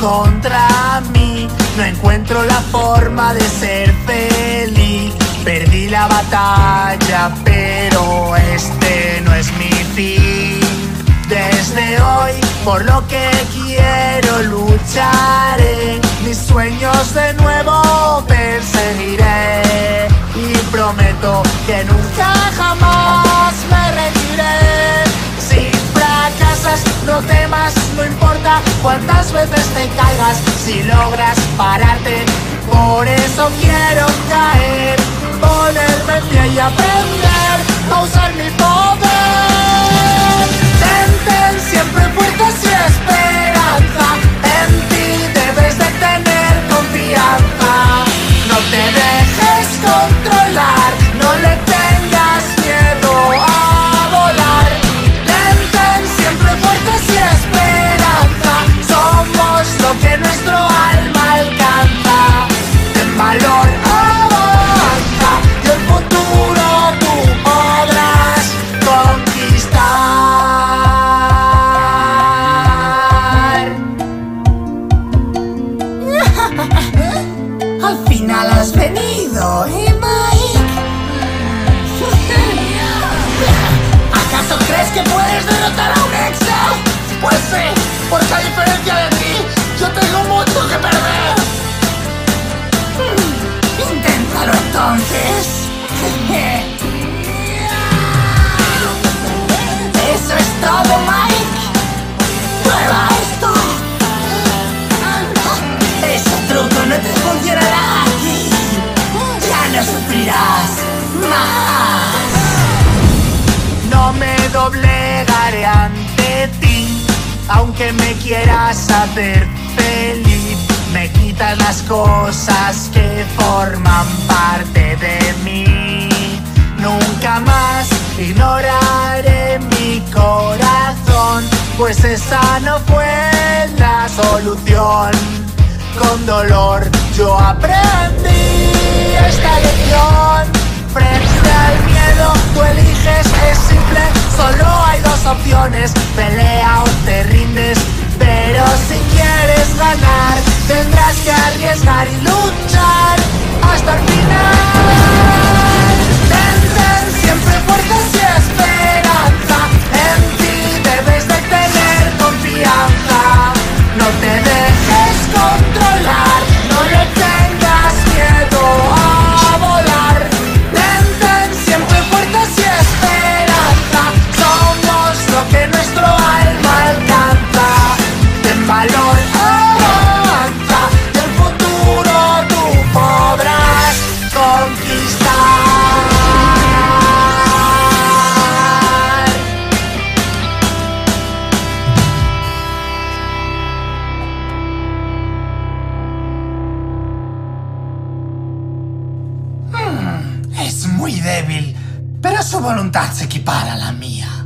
contra mí. No encuentro la forma de ser feliz. Perdí la batalla, pero este no es mi fin. Desde hoy, por lo que quiero, lucharé. Mis sueños de nuevo perseguiré. Y prometo que nunca jamás me rendiré. Si fracasas, no temas, no importa cuántas veces te caigas. Si logras pararte, por eso quiero caer. Ponerme en pie y aprender a usar final has venido, ¿eh, Mike? ¿Acaso crees que puedes derrotar a un exa? Pues sí, porque a diferencia de ti, yo tengo mucho que perder. Doblegaré ante ti, aunque me quieras hacer feliz. Me quitas las cosas que forman parte de mí. Nunca más ignoraré mi corazón, pues esa no fue la solución. Con dolor yo aprendí esta lección. Frente al miedo tú eliges, es simple, opciones, pelea o te rindes. Pero si quieres ganar, tendrás que arriesgar y luchar muy débil, pero su voluntad se equipara a la mía.